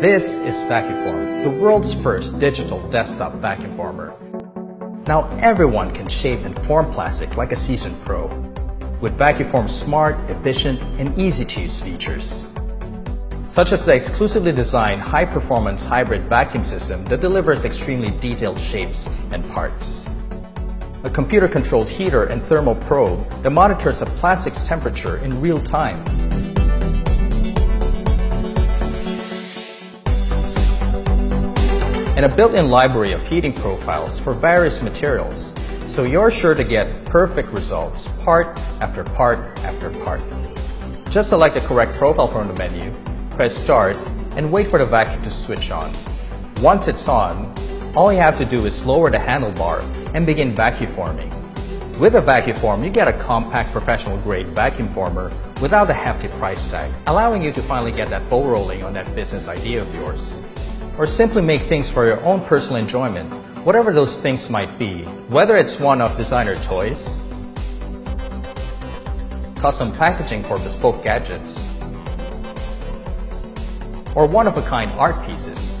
This is Vaquform, the world's first digital desktop vacuum former. Now everyone can shape and form plastic like a seasoned pro, with Vaquform's smart, efficient, and easy-to-use features. Such as the exclusively designed high-performance hybrid vacuum system that delivers extremely detailed shapes and parts. A computer-controlled heater and thermal probe that monitors a plastic's temperature in real time and a built-in library of heating profiles for various materials, so you're sure to get perfect results part after part after part. Just select the correct profile from the menu, press start, and wait for the vacuum to switch on. Once it's on, all you have to do is lower the handlebar and begin vacuum forming. With a vacuum form, you get a compact professional grade vacuum former without a hefty price tag, allowing you to finally get that ball rolling on that business idea of yours or simply make things for your own personal enjoyment, whatever those things might be, whether it's one of designer toys, custom packaging for bespoke gadgets, or one-of-a-kind art pieces.